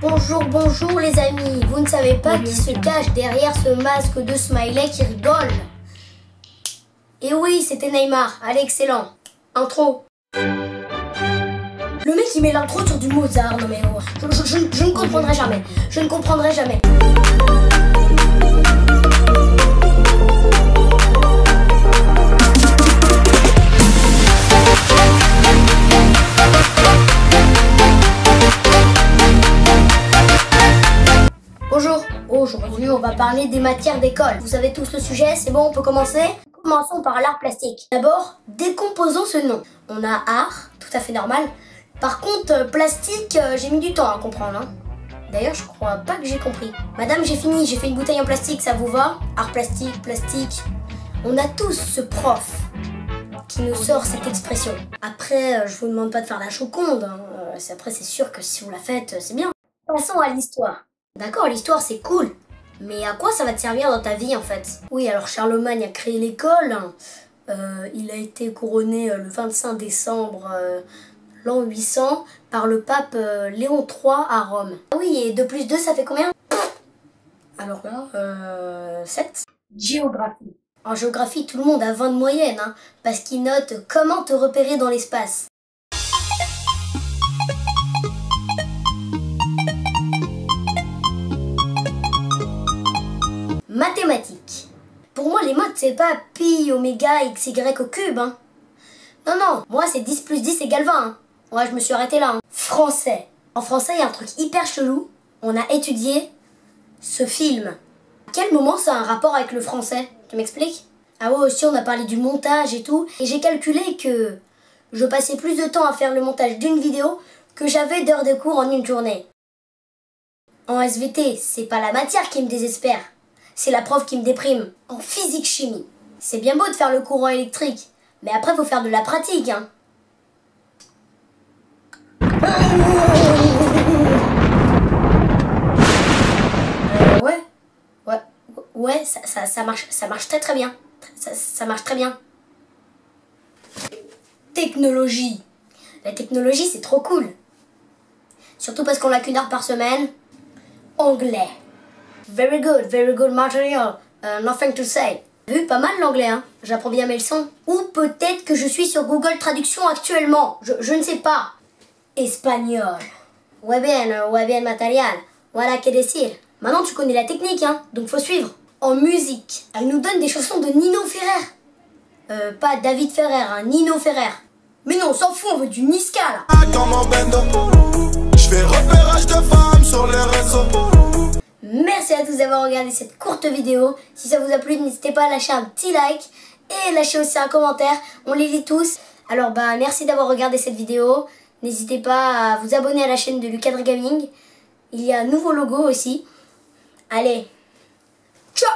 Bonjour, bonjour les amis. Vous ne savez pas qui se cache derrière ce masque de smiley qui rigole Et oui, c'était Neymar. Allez, excellent. Intro. Le mec il met l'intro sur du Mozart. Non mais oh, je, je- je- je ne comprendrai jamais. Je ne comprendrai jamais. On va parler des matières d'école. Vous savez tous le sujet, c'est bon, on peut commencer? Commençons par l'art plastique. D'abord, décomposons ce nom. On a art, tout à fait normal. Par contre, euh, plastique, euh, j'ai mis du temps à comprendre. hein. D'ailleurs, je crois pas que j'ai compris. Madame, j'ai fini, j'ai fait une bouteille en plastique, ça vous va? Art plastique, plastique. On a tous ce prof qui nous sort cette expression. Après, euh, je vous demande pas de faire la choconde. hein. Après, c'est sûr que si vous la faites, c'est bien. Passons à l'histoire. D'accord, l'histoire c'est cool. Mais à quoi ça va te servir dans ta vie en fait? Oui, alors Charlemagne a créé l'école. Euh, il a été couronné euh, le 25 décembre euh, l'an 800 par le pape euh, Léon III à Rome. Ah oui, et 2 plus 2 ça fait combien? Alors là, euh, 7. Géographie. En géographie, tout le monde a 20 de moyenne, hein, parce qu'il note comment te repérer dans l'espace. Pour moi, les maths, c'est pas pi, oméga, x, y au cube. Hein. Non, non, moi, c'est 10 plus 10 égale 20. Hein. Ouais, je me suis arrêté là. hein. Français. En français, il y a un truc hyper chelou. On a étudié ce film. À quel moment ça a un rapport avec le français? Tu m'expliques? Ah ouais, aussi, on a parlé du montage et tout. Et j'ai calculé que je passais plus de temps à faire le montage d'une vidéo que j'avais d'heures de cours en une journée. En SVT, c'est pas la matière qui me désespère, c'est la prof qui me déprime. En physique-chimie, c'est bien beau de faire le courant électrique, mais après faut faire de la pratique, hein. Euh, ouais, ouais, ouais, ça, ça, ça marche, ça marche très très bien. Ça, ça marche très bien. Technologie. La technologie, c'est trop cool. Surtout parce qu'on n'a qu'une heure par semaine. Anglais. Very good, very good material. Uh, nothing to say. Vu, pas mal l'anglais, hein. J'apprends bien mes leçons. Ou peut-être que je suis sur Google Traduction actuellement. Je, je ne sais pas. Espagnol. Ouais bien, euh, ouais bien material. Voilà que decir. Maintenant tu connais la technique, hein. Donc faut suivre. En musique, elle nous donne des chansons de Nino Ferrer. Euh, pas David Ferrer, hein, Nino Ferrer. Mais non, on s'en fout, on veut du Niska là. Comment bendo? Je repérage de Merci à tous d'avoir regardé cette courte vidéo. Si ça vous a plu, n'hésitez pas à lâcher un petit like et lâcher aussi un commentaire. On les lit tous. Alors bah merci d'avoir regardé cette vidéo. N'hésitez pas à vous abonner à la chaîne de Lucadre Gaming. Il y a un nouveau logo aussi. Allez, ciao